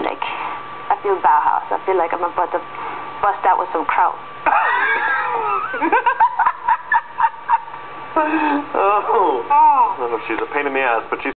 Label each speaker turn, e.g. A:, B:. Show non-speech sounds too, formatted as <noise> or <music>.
A: like, I feel Bauhaus. I feel like I'm about to bust out with some kraut. <laughs>
B: oh.
A: Oh.
B: oh, she's a pain in the ass, but she's